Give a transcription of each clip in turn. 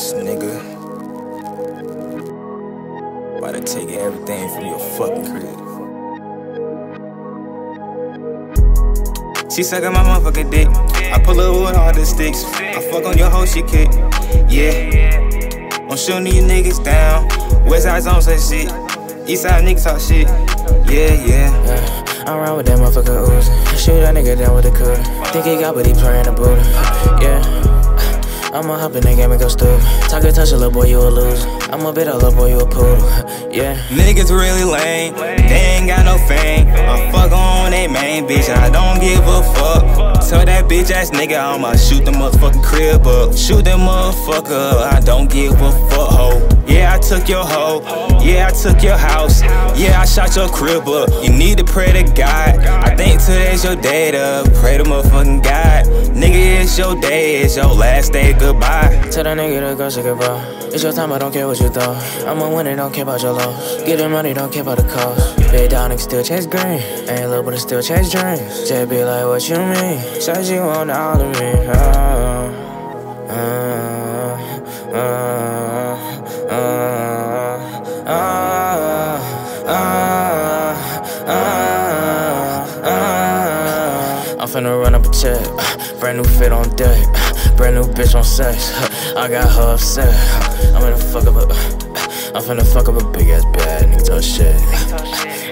ass nigga. Why they take everything from your fucking crib? She suckin' my motherfucking dick. I pull up with all the sticks. I fuck on your hoe, she kick. Yeah. I'm shooting these niggas down. West side zone say shit. East side niggas talk shit. Yeah, yeah. Yeah, I'm around with that motherfucker Uzi. Shoot that nigga down with the cool. Think he got, but he playin' the booty. Yeah. I'ma hop in that game and go stupid. Talk and touch a little boy, you a loser. I'ma bet a little boy, you a poodle. yeah. Niggas really lame. They ain't got no fame. I fuck on they main bitch. I don't give a fuck. Tell that bitch ass nigga I'ma shoot the motherfucking crib up. Shoot that motherfucker. I don't give a fuck, ho. Yeah, I took your hoe. Yeah, I took your house. Yeah, shot your crib up. You need to pray to God. I think today's your day to pray to motherfucking God. Nigga, it's your day. It's your last day. Goodbye. Tell that nigga to go say goodbye. It's your time, I don't care what you thought. I'ma win it, don't care about your loss. Get the money, don't care about the cost. Big down, nigga still chase green. Ain't low, but it still chase dreams. Just be like, what you mean? Says you want all of me. Oh, uh, uh, uh, uh, finna run up a check, brand new fit on deck. Brand new bitch on sex. I got her upset. I'm finna fuck up a. I'm finna fuck up a big ass bad nigga talk shit.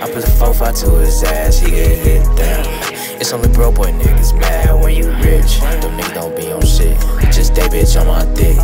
I put the 4-5 to his ass, he get hit down. It's only bro boy niggas mad when you rich. Them niggas don't be on shit. Just they bitch on my dick.